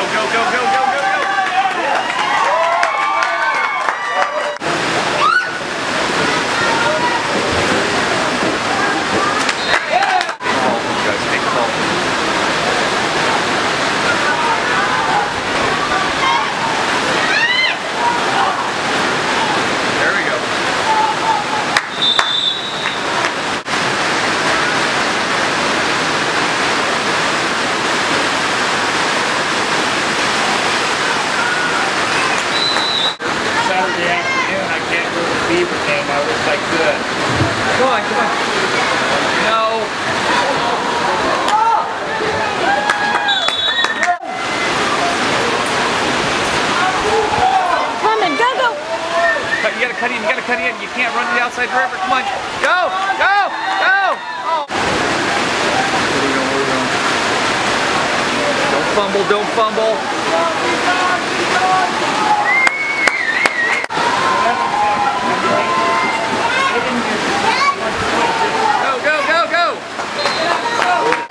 go, go, go, go, go. cut in, you gotta cut in. You can't run to the outside forever. Come on. Go! Go! Go! Don't fumble, don't fumble. Go, go, go, go!